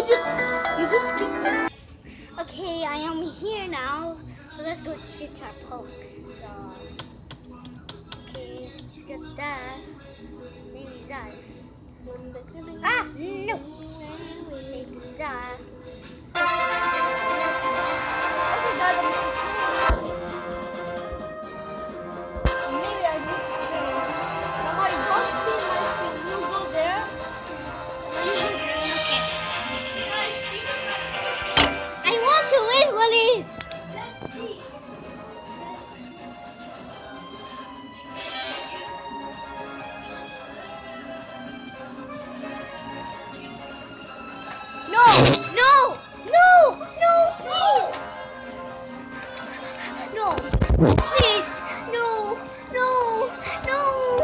just you just. Okay, I am here now. So let's go shoot our pokes. So, No! No! No! Please! No! Please! No! No! No!